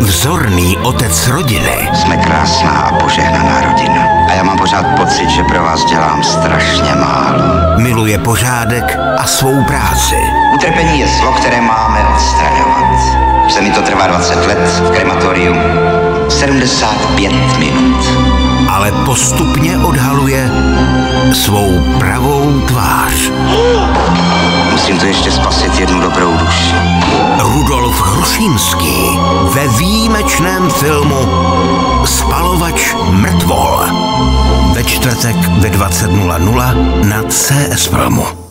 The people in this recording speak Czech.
Vzorný otec rodiny. Jsme krásná a požehnaná rodina. A já mám pořád pocit, že pro vás dělám strašně málo. Miluje pořádek a svou práci. Utrpení je zlo, které máme odstraňovat. Se mi to trvá 20 let v krematoriu. 75 minut. Ale postupně odhaluje svou pravou tvář. Musím tu ještě spasit jednu dobrou duši. Rudolf Hrušínský ve výjimečném filmu Spalovač mrtvol. Ve čtvrtek ve 20.00 na CS Filmu.